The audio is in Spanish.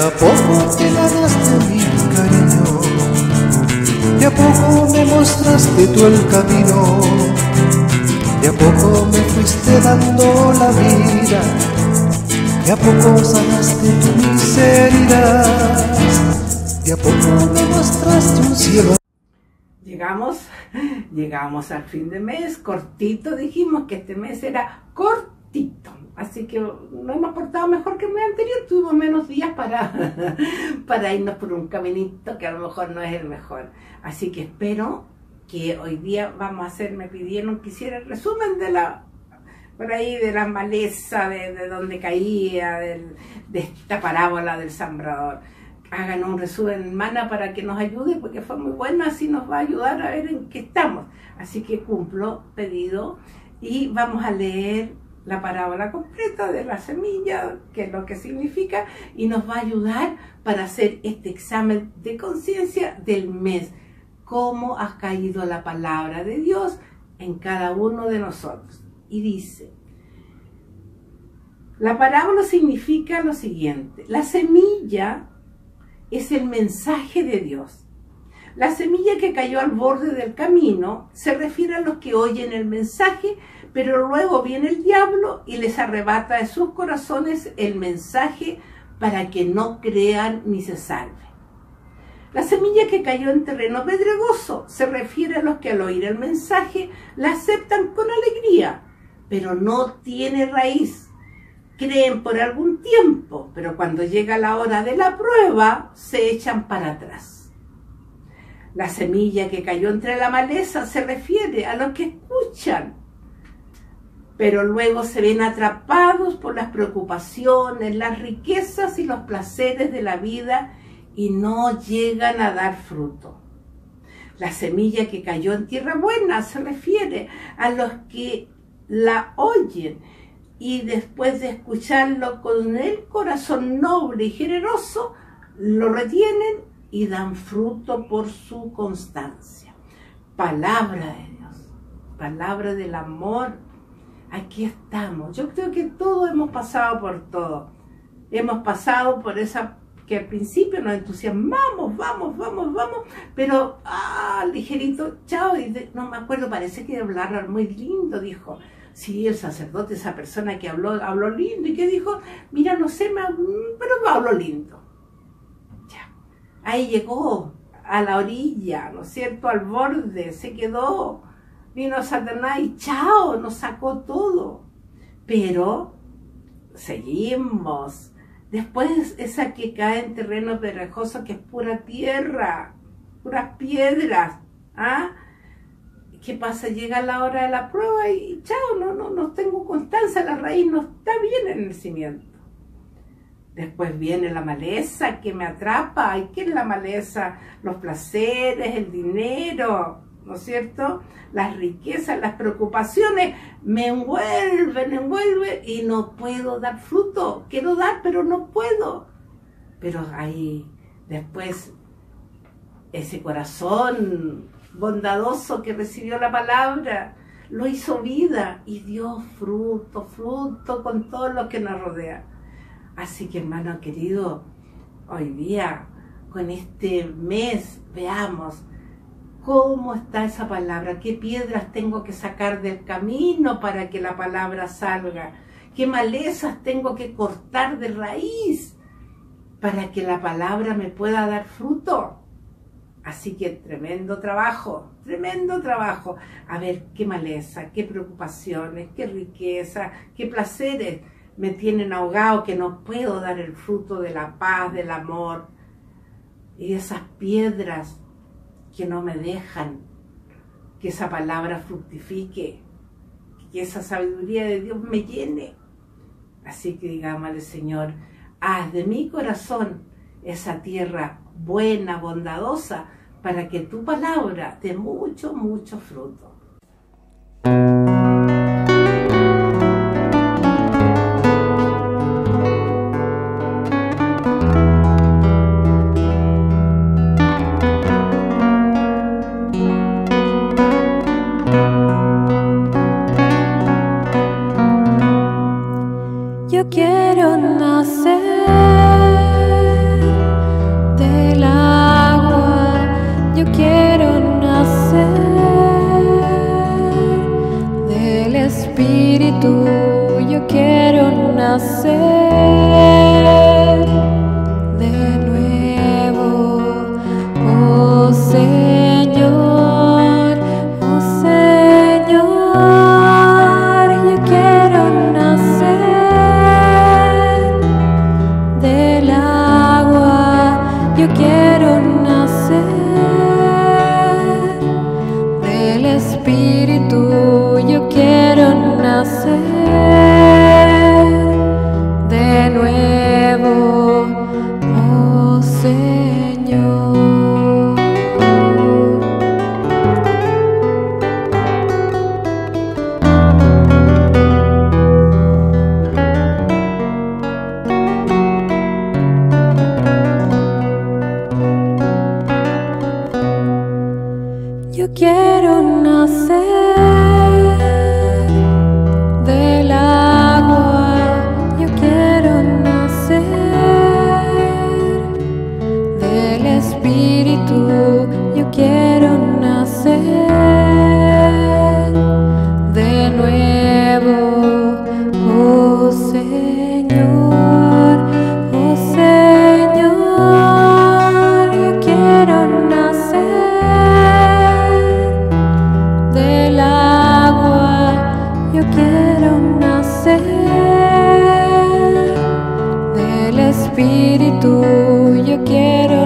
a poco. Te ganaste mi cariño, de a poco me mostraste tú el camino, de a poco me fuiste dando la vida, de a poco sanaste tu miseria, de a poco me mostraste un cielo. Llegamos, llegamos al fin de mes, cortito, dijimos que este mes era cortito Así que no hemos portado mejor que el mes anterior, tuvimos menos días para, para irnos por un caminito que a lo mejor no es el mejor. Así que espero que hoy día vamos a hacer, me pidieron que hiciera el resumen de la, por ahí, de la maleza, de, de donde caía, de esta parábola del sembrador. Hagan un resumen, hermana, para que nos ayude, porque fue muy buena, así nos va a ayudar a ver en qué estamos. Así que cumplo pedido y vamos a leer la parábola completa de la semilla, que es lo que significa, y nos va a ayudar para hacer este examen de conciencia del mes. Cómo ha caído la palabra de Dios en cada uno de nosotros. Y dice, la parábola significa lo siguiente, la semilla es el mensaje de Dios. La semilla que cayó al borde del camino se refiere a los que oyen el mensaje, pero luego viene el diablo y les arrebata de sus corazones el mensaje para que no crean ni se salven. La semilla que cayó en terreno pedregoso se refiere a los que al oír el mensaje la aceptan con alegría, pero no tiene raíz. Creen por algún tiempo, pero cuando llega la hora de la prueba se echan para atrás. La semilla que cayó entre la maleza se refiere a los que escuchan pero luego se ven atrapados por las preocupaciones, las riquezas y los placeres de la vida y no llegan a dar fruto. La semilla que cayó en tierra buena se refiere a los que la oyen y después de escucharlo con el corazón noble y generoso, lo retienen y dan fruto por su constancia. Palabra de Dios, palabra del amor aquí estamos. Yo creo que todos hemos pasado por todo. Hemos pasado por esa que al principio nos entusiasmamos, vamos, vamos, vamos, pero ah, ligerito, chao, y no me acuerdo, parece que hablar muy lindo, dijo. Sí, el sacerdote, esa persona que habló, habló lindo y que dijo, mira, no sé, pero habló lindo. Ahí llegó a la orilla, ¿no es cierto? Al borde, se quedó Vino Satanás y chao, nos sacó todo. Pero seguimos. Después esa que cae en terreno perejoso que es pura tierra, puras piedras. ¿Ah? ¿Qué pasa? Llega la hora de la prueba y chao, no, no, no tengo constancia, la raíz no está bien en el cimiento. Después viene la maleza que me atrapa. ¿Y qué es la maleza? Los placeres, el dinero, ¿no es cierto? Las riquezas, las preocupaciones me envuelven, envuelven y no puedo dar fruto. Quiero dar, pero no puedo. Pero ahí después ese corazón bondadoso que recibió la palabra, lo hizo vida y dio fruto, fruto con todo lo que nos rodea. Así que hermano querido, hoy día, con este mes, veamos ¿Cómo está esa palabra? ¿Qué piedras tengo que sacar del camino para que la palabra salga? ¿Qué malezas tengo que cortar de raíz para que la palabra me pueda dar fruto? Así que tremendo trabajo, tremendo trabajo. A ver qué maleza, qué preocupaciones, qué riqueza, qué placeres me tienen ahogado que no puedo dar el fruto de la paz, del amor. Y esas piedras que no me dejan que esa palabra fructifique, que esa sabiduría de Dios me llene. Así que digámosle, Señor, haz de mi corazón esa tierra buena, bondadosa, para que tu palabra dé mucho, mucho fruto. Nacer de vieron nacer del Espíritu, yo quiero